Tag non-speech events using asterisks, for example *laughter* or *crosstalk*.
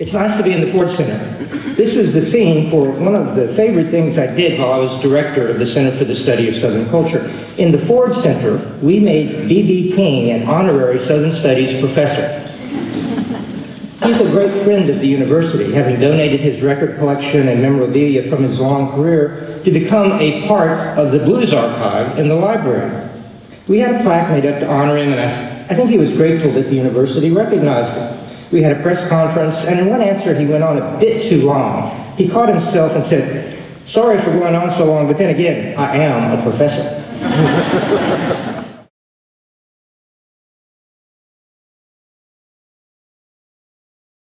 It's nice to be in the Ford Center. This was the scene for one of the favorite things I did while I was director of the Center for the Study of Southern Culture. In the Ford Center, we made B.B. King an honorary Southern Studies professor. He's a great friend of the university, having donated his record collection and memorabilia from his long career to become a part of the Blues Archive in the library. We had a plaque made up to honor him, and I, I think he was grateful that the university recognized him. We had a press conference, and in one answer he went on a bit too long. He caught himself and said, sorry for going on so long, but then again, I am a professor. *laughs*